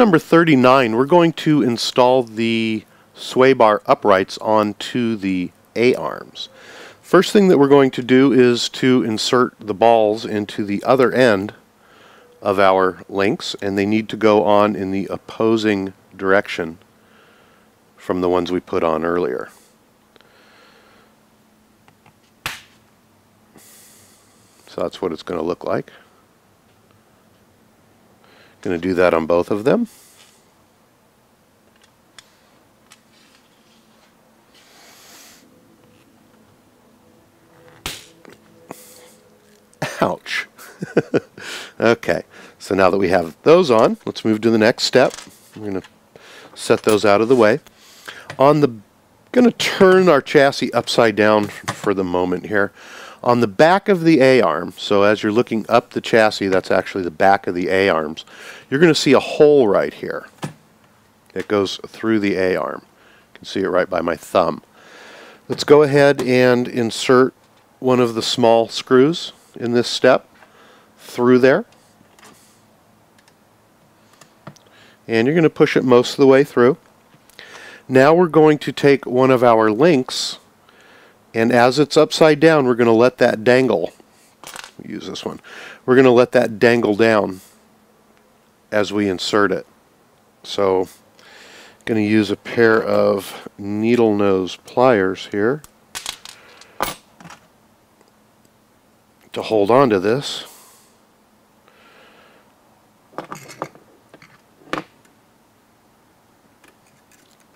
Number 39, we're going to install the sway bar uprights onto the A-arms. First thing that we're going to do is to insert the balls into the other end of our links and they need to go on in the opposing direction from the ones we put on earlier. So that's what it's going to look like. Going to do that on both of them. Ouch. okay, so now that we have those on, let's move to the next step. We're going to set those out of the way. On the, going to turn our chassis upside down for the moment here. On the back of the A-arm, so as you're looking up the chassis, that's actually the back of the A-arms, you're going to see a hole right here. It goes through the A-arm. You can see it right by my thumb. Let's go ahead and insert one of the small screws in this step through there. And you're going to push it most of the way through. Now we're going to take one of our links and as it's upside down, we're going to let that dangle. Use this one. We're going to let that dangle down as we insert it. So, going to use a pair of needle nose pliers here to hold on to this.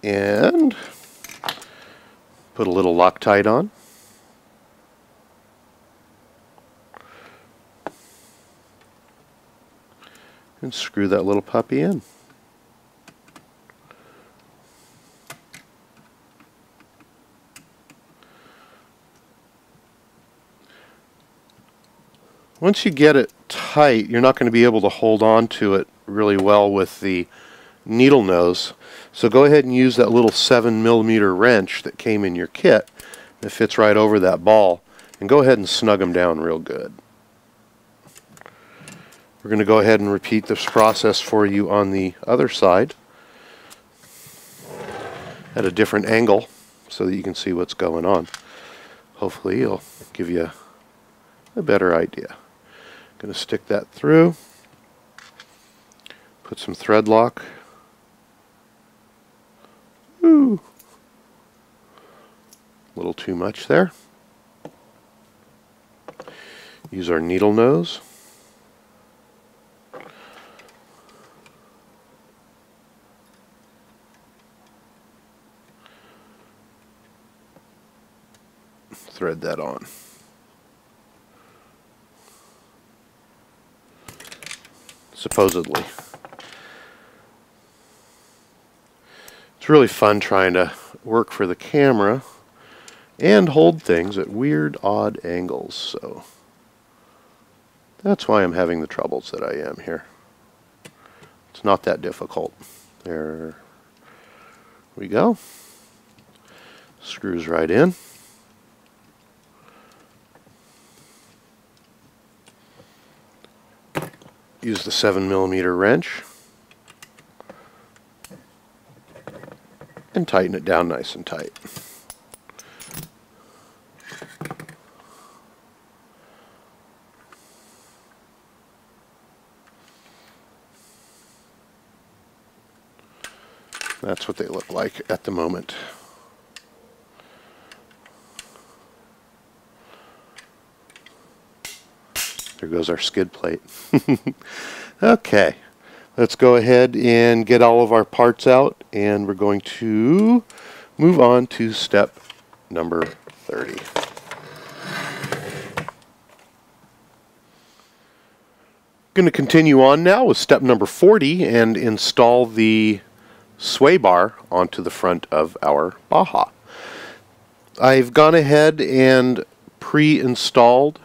And Put a little Loctite on. And screw that little puppy in. Once you get it tight, you're not going to be able to hold on to it really well with the needle nose. So go ahead and use that little 7 millimeter wrench that came in your kit that fits right over that ball and go ahead and snug them down real good. We're going to go ahead and repeat this process for you on the other side at a different angle so that you can see what's going on. Hopefully it'll give you a better idea. Going to stick that through, put some thread lock A little too much there. Use our needle nose. Thread that on. Supposedly. It's really fun trying to work for the camera and hold things at weird, odd angles. So that's why I'm having the troubles that I am here. It's not that difficult. There we go. Screws right in. Use the 7 millimeter wrench. And tighten it down nice and tight. That's what they look like at the moment. There goes our skid plate. okay. Let's go ahead and get all of our parts out and we're going to move on to step number 30. Going to continue on now with step number 40 and install the sway bar onto the front of our Baja. I've gone ahead and pre-installed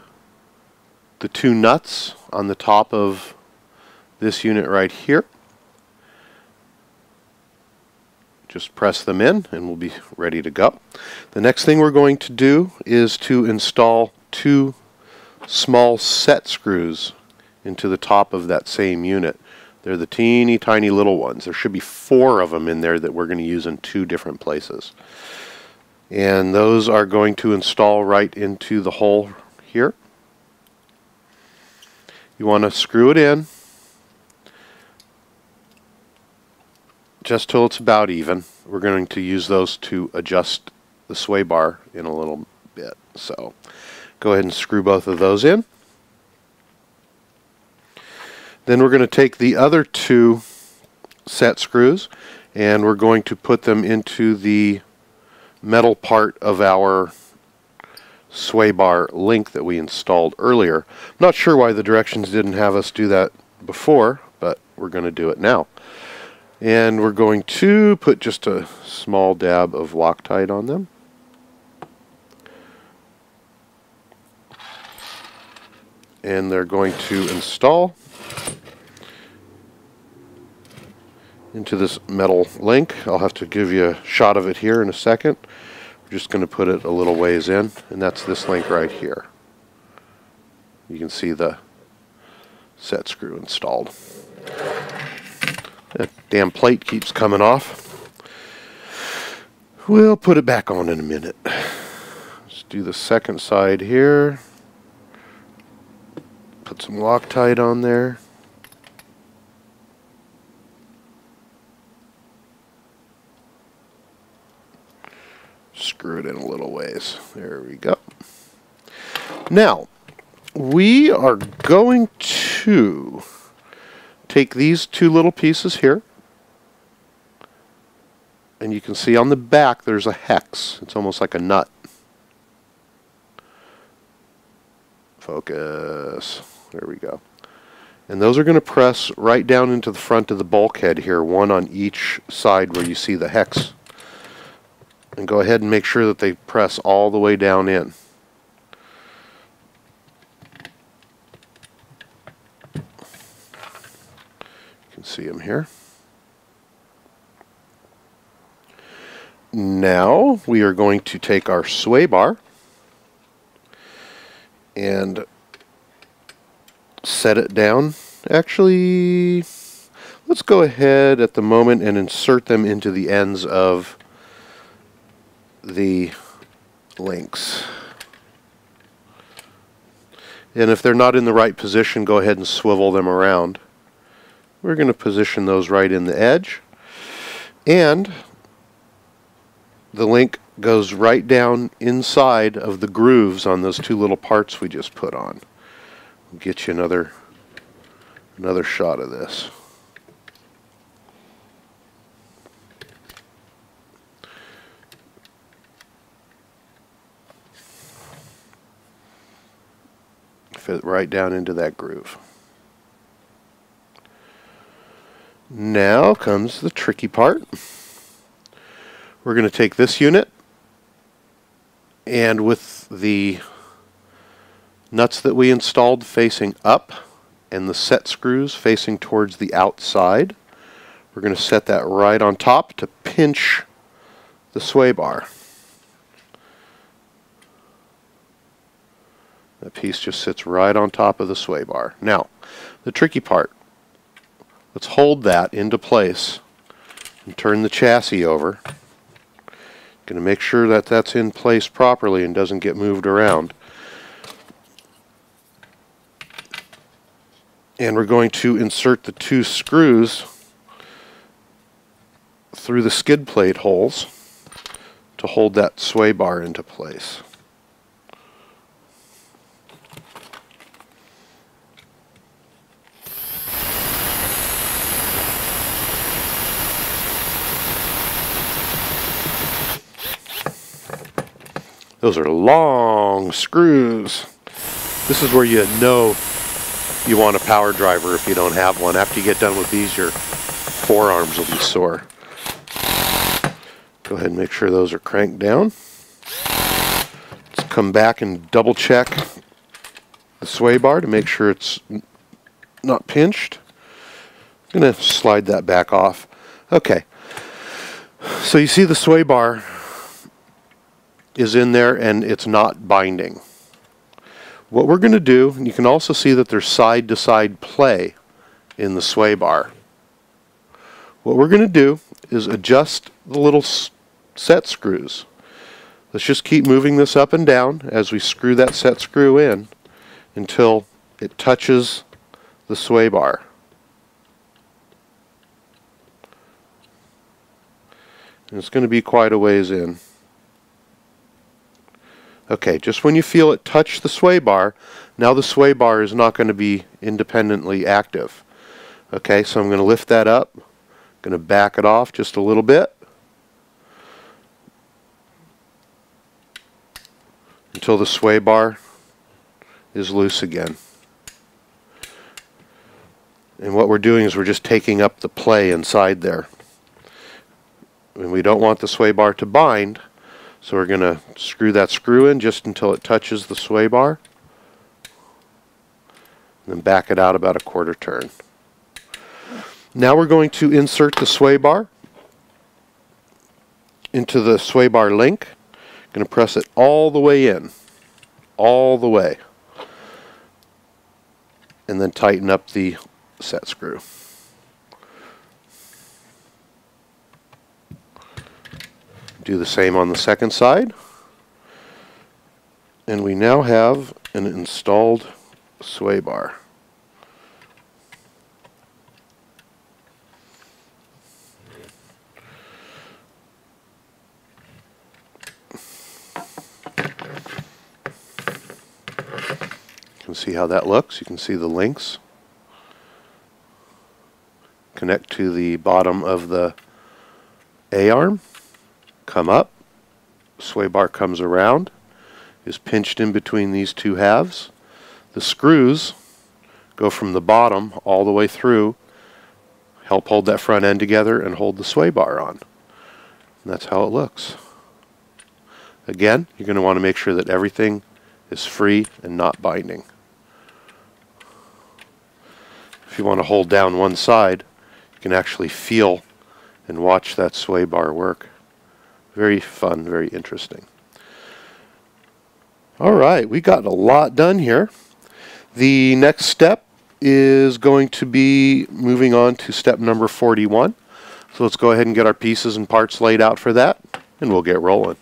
the two nuts on the top of this unit right here. Just press them in and we'll be ready to go. The next thing we're going to do is to install two small set screws into the top of that same unit. They're the teeny tiny little ones. There should be four of them in there that we're going to use in two different places. And those are going to install right into the hole here. You want to screw it in just till it's about even. We're going to use those to adjust the sway bar in a little bit. So go ahead and screw both of those in. Then we're going to take the other two set screws and we're going to put them into the metal part of our sway bar link that we installed earlier. I'm not sure why the directions didn't have us do that before, but we're going to do it now. And we're going to put just a small dab of Loctite on them. And they're going to install into this metal link. I'll have to give you a shot of it here in a second. We're just going to put it a little ways in, and that's this link right here. You can see the set screw installed. That damn plate keeps coming off. We'll put it back on in a minute. Let's do the second side here. Put some Loctite on there. Screw it in a little ways. There we go. Now, we are going to take these two little pieces here and you can see on the back there's a hex. It's almost like a nut. Focus. There we go. And those are going to press right down into the front of the bulkhead here, one on each side where you see the hex. And go ahead and make sure that they press all the way down in. can see them here. Now we are going to take our sway bar and set it down. Actually, let's go ahead at the moment and insert them into the ends of the links. And if they're not in the right position, go ahead and swivel them around. We're going to position those right in the edge. And the link goes right down inside of the grooves on those two little parts we just put on. We'll get you another another shot of this. Fit right down into that groove. Now comes the tricky part. We're going to take this unit and with the nuts that we installed facing up and the set screws facing towards the outside, we're going to set that right on top to pinch the sway bar. That piece just sits right on top of the sway bar. Now, the tricky part Let's hold that into place and turn the chassis over. Going to make sure that that's in place properly and doesn't get moved around. And we're going to insert the two screws through the skid plate holes to hold that sway bar into place. Those are long screws. This is where you know you want a power driver if you don't have one. After you get done with these, your forearms will be sore. Go ahead and make sure those are cranked down. Let's come back and double check the sway bar to make sure it's not pinched. I'm going to slide that back off. Okay. So you see the sway bar is in there and it's not binding. What we're going to do, and you can also see that there's side-to-side -side play in the sway bar. What we're going to do is adjust the little set screws. Let's just keep moving this up and down as we screw that set screw in until it touches the sway bar. And it's going to be quite a ways in. Okay, just when you feel it touch the sway bar, now the sway bar is not going to be independently active. Okay, so I'm going to lift that up, going to back it off just a little bit until the sway bar is loose again. And what we're doing is we're just taking up the play inside there. And we don't want the sway bar to bind, so we're going to screw that screw in just until it touches the sway bar. And then back it out about a quarter turn. Now we're going to insert the sway bar into the sway bar link. Going to press it all the way in. All the way. And then tighten up the set screw. Do the same on the second side. And we now have an installed sway bar. You can see how that looks. You can see the links connect to the bottom of the A-arm come up, sway bar comes around, is pinched in between these two halves. The screws go from the bottom all the way through, help hold that front end together and hold the sway bar on. And that's how it looks. Again, you're going to want to make sure that everything is free and not binding. If you want to hold down one side, you can actually feel and watch that sway bar work. Very fun, very interesting. All right, we got a lot done here. The next step is going to be moving on to step number 41. So let's go ahead and get our pieces and parts laid out for that, and we'll get rolling.